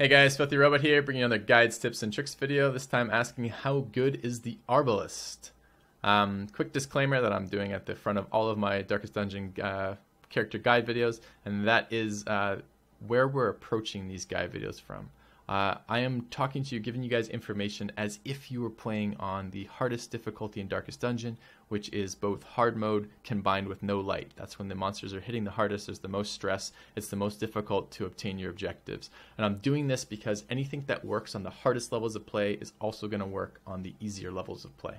Hey guys, Filthy Robot here, bringing you another guides, tips, and tricks video. This time asking how good is the Arbalest? Um, quick disclaimer that I'm doing at the front of all of my Darkest Dungeon uh, character guide videos, and that is uh, where we're approaching these guide videos from. Uh, I am talking to you, giving you guys information as if you were playing on the hardest difficulty in Darkest Dungeon, which is both hard mode combined with no light. That's when the monsters are hitting the hardest, there's the most stress, it's the most difficult to obtain your objectives. And I'm doing this because anything that works on the hardest levels of play is also going to work on the easier levels of play.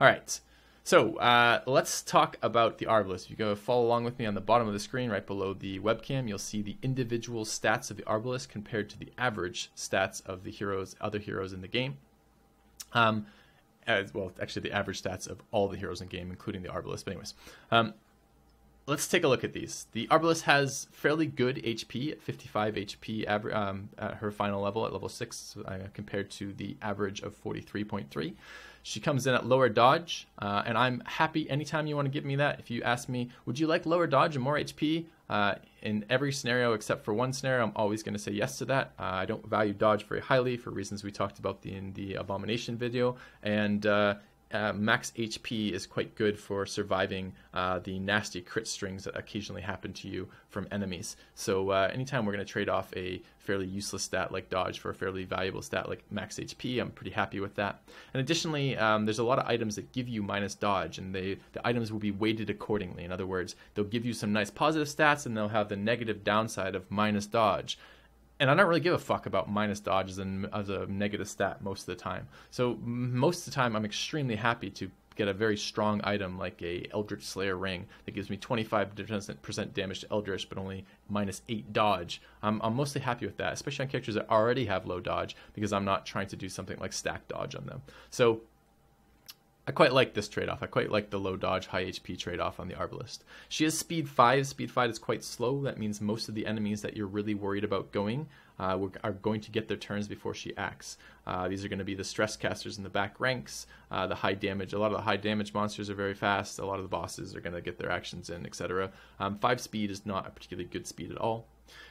All right, so uh, let's talk about the Arbalest. If you go follow along with me on the bottom of the screen, right below the webcam, you'll see the individual stats of the Arbalest compared to the average stats of the heroes, other heroes in the game. Um, as well, actually, the average stats of all the heroes in the game, including the Arbalest. But anyways, um, let's take a look at these. The Arbalest has fairly good HP at 55 HP um, at her final level at level 6 uh, compared to the average of 43.3. She comes in at lower dodge, uh, and I'm happy anytime you want to give me that. If you ask me, would you like lower dodge and more HP? Uh, in every scenario except for one scenario, I'm always going to say yes to that. Uh, I don't value dodge very highly for reasons we talked about the, in the Abomination video, and uh, uh, max HP is quite good for surviving uh, the nasty crit strings that occasionally happen to you from enemies. So uh, anytime we're going to trade off a fairly useless stat like dodge for a fairly valuable stat like max HP, I'm pretty happy with that. And additionally, um, there's a lot of items that give you minus dodge, and they the items will be weighted accordingly. In other words, they'll give you some nice positive stats, and they'll have the negative downside of minus dodge and I don't really give a fuck about minus dodge as a, as a negative stat most of the time. So most of the time, I'm extremely happy to get a very strong item like a Eldritch Slayer ring that gives me 25% damage to Eldritch, but only minus 8 dodge. I'm, I'm mostly happy with that, especially on characters that already have low dodge, because I'm not trying to do something like stack dodge on them. So I quite like this trade-off. I quite like the low dodge, high HP trade-off on the Arbalest. She has speed 5. Speed 5 is quite slow. That means most of the enemies that you're really worried about going uh, are going to get their turns before she acts. Uh, these are going to be the stress casters in the back ranks, uh, the high damage. A lot of the high damage monsters are very fast. A lot of the bosses are going to get their actions in, etc. Um, 5 speed is not a particularly good speed at all.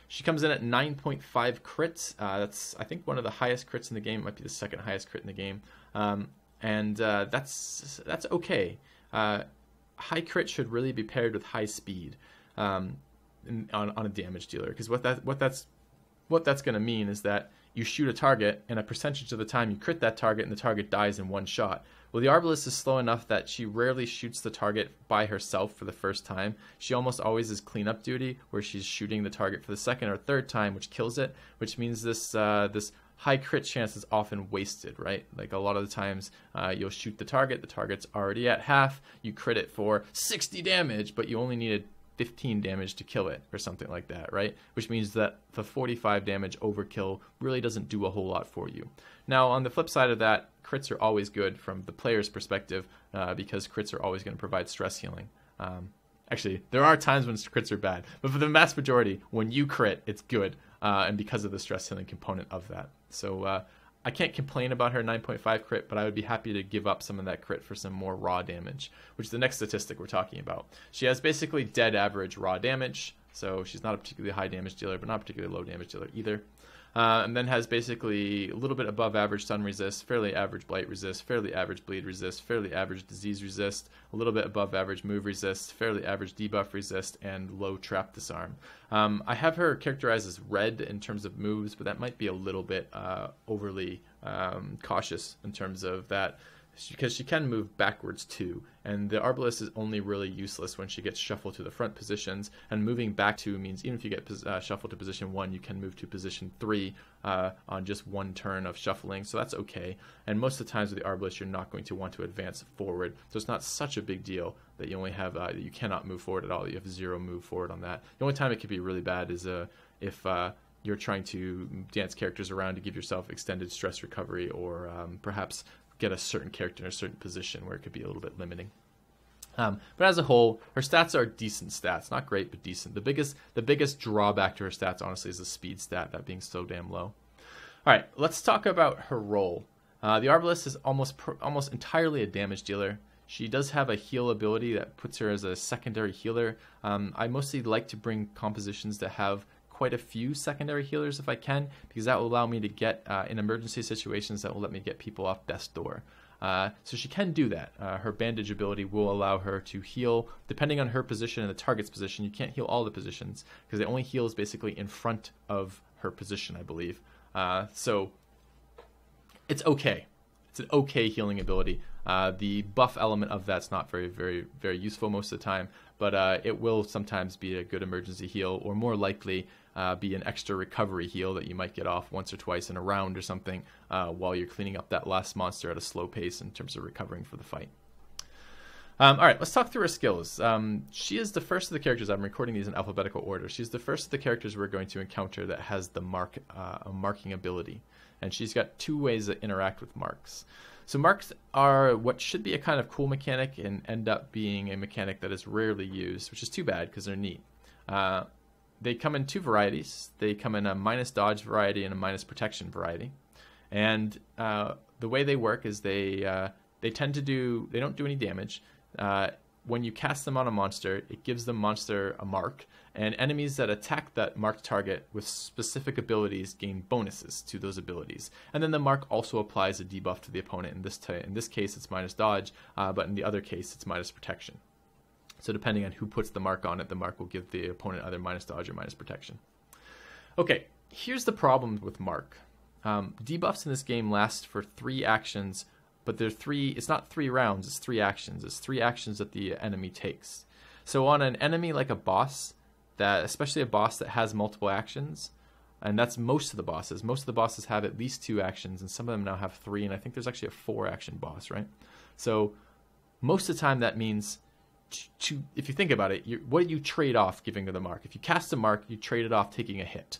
She comes in at 9.5 crits. Uh, that's, I think, one of the highest crits in the game. It might be the second highest crit in the game. Um, and uh, that's that's okay. Uh, high crit should really be paired with high speed um, on, on a damage dealer because what that what that's what that's going to mean is that you shoot a target and a percentage of the time you crit that target and the target dies in one shot. Well, the arbalest is slow enough that she rarely shoots the target by herself for the first time. She almost always is cleanup duty, where she's shooting the target for the second or third time, which kills it. Which means this uh, this high crit chance is often wasted, right? Like a lot of the times uh, you'll shoot the target, the target's already at half, you crit it for 60 damage, but you only needed 15 damage to kill it or something like that, right? Which means that the 45 damage overkill really doesn't do a whole lot for you. Now, on the flip side of that, crits are always good from the player's perspective uh, because crits are always going to provide stress healing. Um, actually, there are times when crits are bad, but for the vast majority, when you crit, it's good uh, and because of the stress healing component of that. So uh, I can't complain about her 9.5 crit, but I would be happy to give up some of that crit for some more raw damage, which is the next statistic we're talking about. She has basically dead average raw damage, so she's not a particularly high damage dealer, but not particularly low damage dealer either. Uh, and then has basically a little bit above average stun resist, fairly average blight resist, fairly average bleed resist, fairly average disease resist, a little bit above average move resist, fairly average debuff resist, and low trap disarm. Um, I have her characterized as red in terms of moves, but that might be a little bit uh, overly um, cautious in terms of that because she can move backwards too, and the arbalest is only really useless when she gets shuffled to the front positions, and moving back two means even if you get uh, shuffled to position one, you can move to position three uh, on just one turn of shuffling, so that's okay. And most of the times with the arbalest, you're not going to want to advance forward, so it's not such a big deal that you only have, uh, you cannot move forward at all, you have zero move forward on that. The only time it could be really bad is uh, if uh, you're trying to dance characters around to give yourself extended stress recovery or um, perhaps get a certain character in a certain position where it could be a little bit limiting. Um, but as a whole, her stats are decent stats, not great, but decent. The biggest the biggest drawback to her stats, honestly, is the speed stat, that being so damn low. All right, let's talk about her role. Uh, the Arbalest is almost almost entirely a damage dealer. She does have a heal ability that puts her as a secondary healer. Um, I mostly like to bring compositions that have quite a few secondary healers if I can, because that will allow me to get uh, in emergency situations that will let me get people off death's door. Uh, so she can do that. Uh, her bandage ability will allow her to heal depending on her position and the target's position. You can't heal all the positions because it only heals basically in front of her position, I believe. Uh, so it's okay. It's an okay healing ability. Uh, the buff element of that's not very, very, very useful most of the time, but uh, it will sometimes be a good emergency heal, or more likely uh, be an extra recovery heal that you might get off once or twice in a round or something uh, while you're cleaning up that last monster at a slow pace in terms of recovering for the fight. Um, all right, let's talk through her skills. Um, she is the first of the characters. I'm recording these in alphabetical order. She's the first of the characters we're going to encounter that has the mark uh, a marking ability, and she's got two ways to interact with marks. So marks are what should be a kind of cool mechanic and end up being a mechanic that is rarely used, which is too bad because they're neat. Uh, they come in two varieties. They come in a minus dodge variety and a minus protection variety. And uh, the way they work is they uh, they tend to do they don't do any damage. Uh, when you cast them on a monster, it gives the monster a mark, and enemies that attack that marked target with specific abilities gain bonuses to those abilities. And then the mark also applies a debuff to the opponent. In this t- in this case, it's minus dodge, uh, but in the other case, it's minus protection. So depending on who puts the mark on it, the mark will give the opponent either minus dodge or minus protection. Okay, here's the problem with mark. Um, debuffs in this game last for three actions but they're three it's not three rounds it's three actions it's three actions that the enemy takes so on an enemy like a boss that especially a boss that has multiple actions and that's most of the bosses most of the bosses have at least two actions and some of them now have three and i think there's actually a four action boss right so most of the time that means to, if you think about it what do you trade off giving to the mark. If you cast a mark you trade it off taking a hit.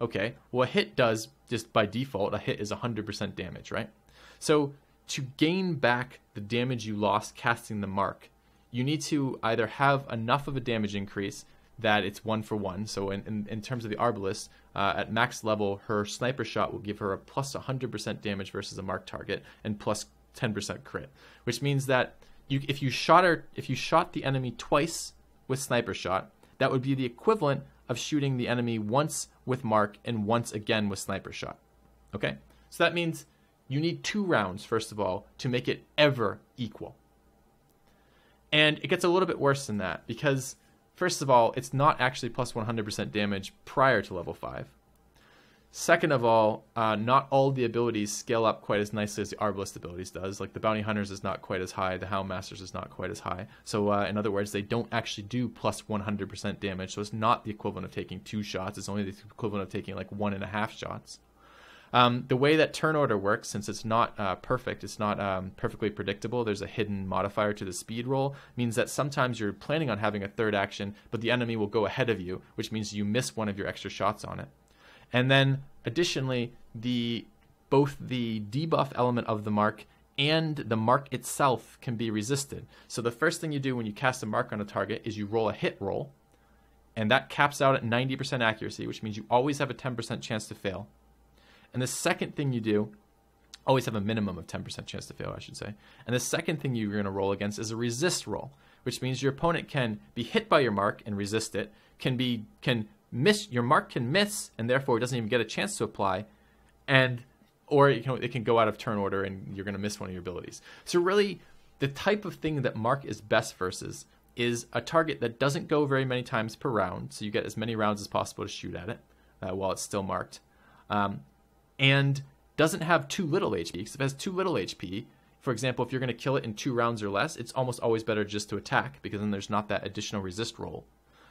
Okay? Well a hit does just by default a hit is 100% damage right? So to gain back the damage you lost casting the mark, you need to either have enough of a damage increase that it's one for one. So in, in, in terms of the Arbalest, uh, at max level, her sniper shot will give her a plus 100% damage versus a mark target and plus 10% crit, which means that you, if you shot if you shot the enemy twice with sniper shot, that would be the equivalent of shooting the enemy once with mark and once again with sniper shot. Okay, so that means you need two rounds, first of all, to make it ever equal. And it gets a little bit worse than that because, first of all, it's not actually plus 100% damage prior to level 5. Second of all, uh, not all the abilities scale up quite as nicely as the Arbalest abilities does. Like the Bounty Hunters is not quite as high, the Houndmasters is not quite as high. So, uh, in other words, they don't actually do plus 100% damage. So it's not the equivalent of taking two shots. It's only the equivalent of taking like one and a half shots. Um, the way that turn order works, since it's not uh, perfect, it's not um, perfectly predictable. There's a hidden modifier to the speed roll, means that sometimes you're planning on having a third action, but the enemy will go ahead of you, which means you miss one of your extra shots on it. And then additionally, the both the debuff element of the mark and the mark itself can be resisted. So the first thing you do when you cast a mark on a target is you roll a hit roll, and that caps out at 90% accuracy, which means you always have a 10% chance to fail. And the second thing you do, always have a minimum of 10% chance to fail, I should say. And the second thing you're going to roll against is a resist roll, which means your opponent can be hit by your mark and resist it, can be can miss your mark can miss and therefore it doesn't even get a chance to apply, and or it can, it can go out of turn order and you're going to miss one of your abilities. So really, the type of thing that mark is best versus is a target that doesn't go very many times per round, so you get as many rounds as possible to shoot at it uh, while it's still marked. Um, and doesn't have too little HP. Because if it has too little HP, for example, if you're going to kill it in two rounds or less, it's almost always better just to attack because then there's not that additional resist roll.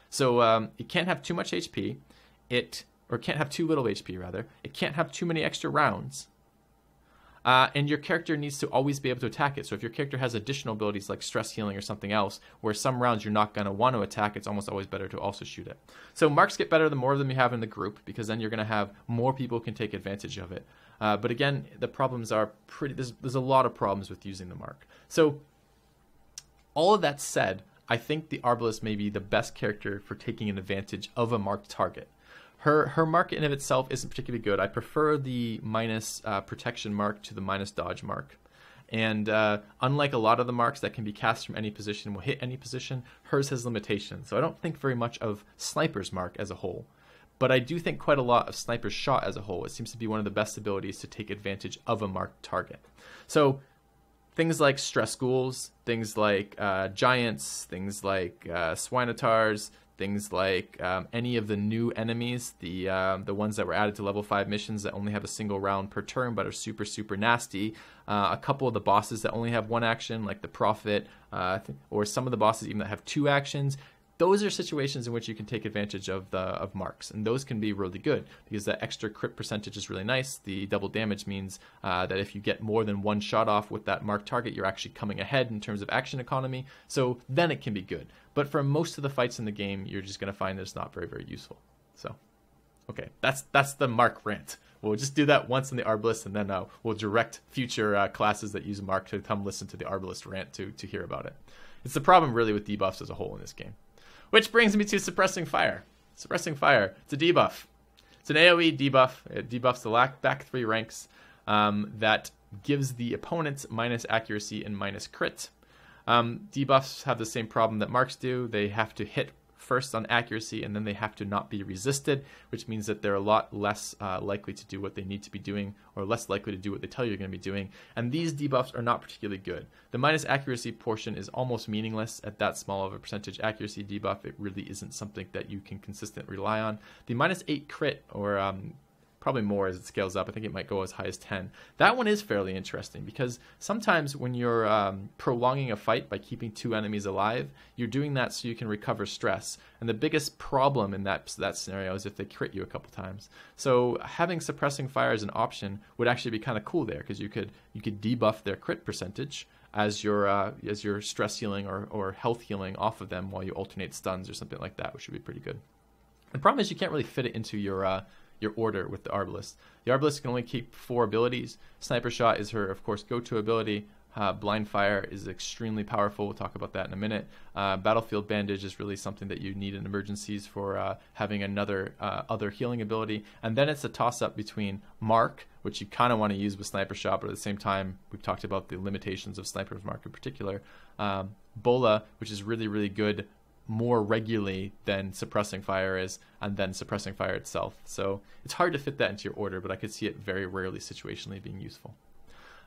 So um, it can't have too much HP. It or can't have too little HP rather. It can't have too many extra rounds. Uh, and your character needs to always be able to attack it. So if your character has additional abilities like stress healing or something else, where some rounds you're not going to want to attack, it's almost always better to also shoot it. So marks get better the more of them you have in the group, because then you're going to have more people can take advantage of it. Uh, but again, the problems are pretty. There's, there's a lot of problems with using the mark. So all of that said, I think the Arbalest may be the best character for taking an advantage of a marked target her her mark in of itself isn't particularly good. I prefer the minus uh, protection mark to the minus dodge mark. And uh, unlike a lot of the marks that can be cast from any position, will hit any position, hers has limitations. So I don't think very much of Sniper's mark as a whole. but I do think quite a lot of Sniper's Shot as a whole. It seems to be one of the best abilities to take advantage of a marked target. So things like stress ghouls, things like uh, giants, things like uh, swinetaurs, things like um, any of the new enemies, the uh, the ones that were added to level five missions that only have a single round per turn but are super super nasty. Uh, a couple of the bosses that only have one action, like the Prophet, uh, or some of the bosses even that have two actions those are situations in which you can take advantage of the of marks, and those can be really good because that extra crit percentage is really nice. The double damage means uh, that if you get more than one shot off with that marked target, you're actually coming ahead in terms of action economy. So then it can be good. But for most of the fights in the game, you're just going to find that it's not very very useful. So, okay, that's that's the mark rant. We'll just do that once in the Arbalest, and then uh, we'll direct future uh, classes that use Mark to come listen to the Arbalest rant to, to hear about it. It's the problem, really, with debuffs as a whole in this game. Which brings me to Suppressing Fire. Suppressing Fire, it's a debuff. It's an AoE debuff. It debuffs the lack back three ranks um, that gives the opponents minus accuracy and minus crit. Um, debuffs have the same problem that marks do. They have to hit first on accuracy, and then they have to not be resisted, which means that they're a lot less uh, likely to do what they need to be doing, or less likely to do what they tell you you're going to be doing. And these debuffs are not particularly good. The minus accuracy portion is almost meaningless at that small of a percentage accuracy debuff. It really isn't something that you can consistently rely on. The minus 8 crit, or um, probably more as it scales up. I think it might go as high as 10. That one is fairly interesting because sometimes when you're um, prolonging a fight by keeping two enemies alive, you're doing that so you can recover stress. And the biggest problem in that that scenario is if they crit you a couple times. So having suppressing fire as an option would actually be kind of cool there because you could you could debuff their crit percentage as your uh, as your stress healing or, or health healing off of them while you alternate stuns or something like that, which would be pretty good. The problem is you can't really fit it into your uh, your order with the Arbalest. The Arbalest can only keep four abilities. Sniper Shot is her, of course, go-to ability. Uh, blind Fire is extremely powerful. We'll talk about that in a minute. Uh, Battlefield Bandage is really something that you need in emergencies for uh, having another uh, other healing ability. And then it's a toss-up between Mark, which you kind of want to use with Sniper Shot, but at the same time, we've talked about the limitations of Sniper's Mark in particular. Um, Bola, which is really, really good more regularly than suppressing fire is, and then suppressing fire itself. So it's hard to fit that into your order, but I could see it very rarely situationally being useful.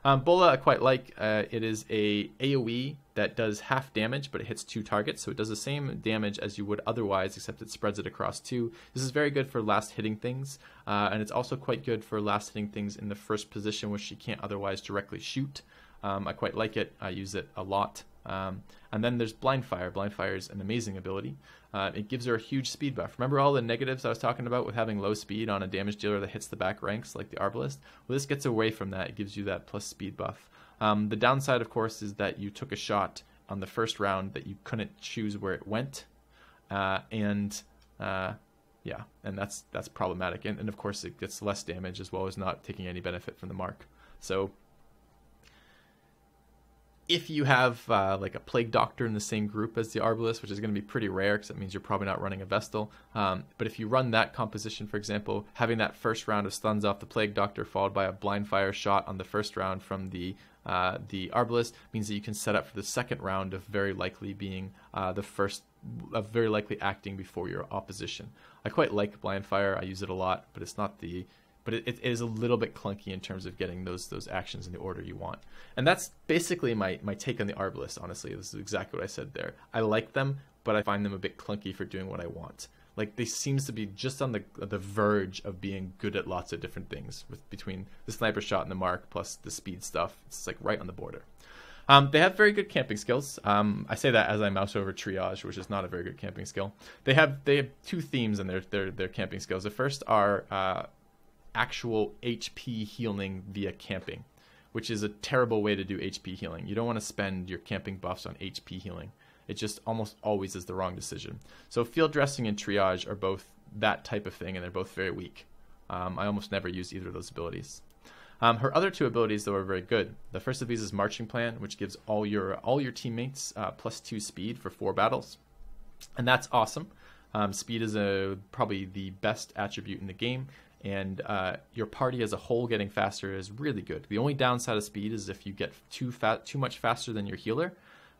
Um, Bola I quite like. Uh, it is a AoE that does half damage, but it hits two targets, so it does the same damage as you would otherwise, except it spreads it across two. This is very good for last hitting things, uh, and it's also quite good for last hitting things in the first position, which you can't otherwise directly shoot. Um, I quite like it. I use it a lot. Um, and then there's Blind Fire. Blind Fire is an amazing ability. Uh, it gives her a huge speed buff. Remember all the negatives I was talking about with having low speed on a damage dealer that hits the back ranks like the Arbalest? Well, this gets away from that. It gives you that plus speed buff. Um, the downside, of course, is that you took a shot on the first round that you couldn't choose where it went. Uh, and uh, yeah, and that's that's problematic. And, and of course, it gets less damage as well as not taking any benefit from the mark. So if you have uh, like a plague doctor in the same group as the arbalest, which is going to be pretty rare because that means you're probably not running a vestal. Um, but if you run that composition, for example, having that first round of stuns off the plague doctor followed by a blind fire shot on the first round from the uh, the arbalest means that you can set up for the second round of very likely being uh, the first of very likely acting before your opposition. I quite like blind fire. I use it a lot, but it's not the but it, it is a little bit clunky in terms of getting those those actions in the order you want. And that's basically my my take on the Arbalest. Honestly, this is exactly what I said there. I like them, but I find them a bit clunky for doing what I want. Like they seems to be just on the the verge of being good at lots of different things with between the sniper shot and the mark plus the speed stuff. It's like right on the border. Um, they have very good camping skills. Um, I say that as I mouse over triage, which is not a very good camping skill. They have they have two themes in their their, their camping skills. The first are uh, actual HP healing via camping, which is a terrible way to do HP healing. You don't want to spend your camping buffs on HP healing. It just almost always is the wrong decision. So field dressing and triage are both that type of thing, and they're both very weak. Um, I almost never use either of those abilities. Um, her other two abilities, though, are very good. The first of these is Marching Plan, which gives all your all your teammates uh, plus two speed for four battles, and that's awesome. Um, speed is a probably the best attribute in the game and uh, your party as a whole getting faster is really good. The only downside of speed is if you get too fat, too much faster than your healer,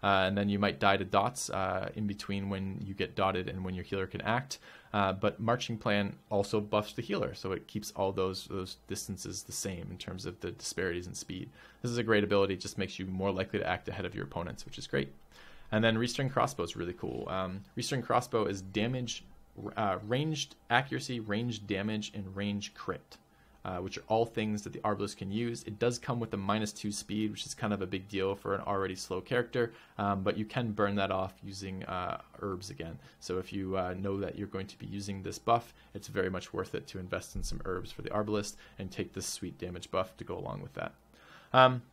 uh, and then you might die to dots uh, in between when you get dotted and when your healer can act. Uh, but Marching Plan also buffs the healer, so it keeps all those those distances the same in terms of the disparities in speed. This is a great ability; it just makes you more likely to act ahead of your opponents, which is great. And then Restring Crossbow is really cool. Um, Restring Crossbow is damage, uh, ranged accuracy, range damage, and range crit uh, which are all things that the Arbalest can use. It does come with a minus two speed, which is kind of a big deal for an already slow character, um, but you can burn that off using uh, herbs again. So if you uh, know that you're going to be using this buff, it's very much worth it to invest in some herbs for the Arbalest and take this sweet damage buff to go along with that. Um,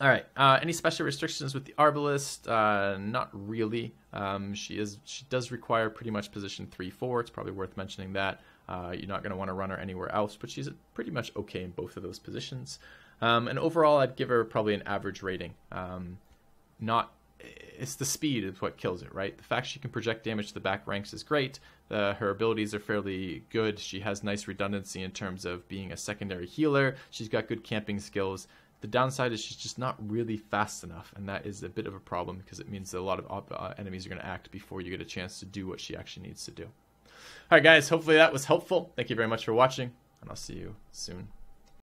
all right. Uh, any special restrictions with the Arbalest? Uh, not really. Um, she is. She does require pretty much position three, four. It's probably worth mentioning that. Uh, you're not going to want to run her anywhere else, but she's pretty much okay in both of those positions. Um, and overall, I'd give her probably an average rating. Um, not, it's the speed is what kills it, right? The fact she can project damage to the back ranks is great. Her abilities are fairly good. She has nice redundancy in terms of being a secondary healer. She's got good camping skills. The downside is she's just not really fast enough, and that is a bit of a problem because it means that a lot of uh, enemies are going to act before you get a chance to do what she actually needs to do. All right, guys, hopefully that was helpful. Thank you very much for watching, and I'll see you soon.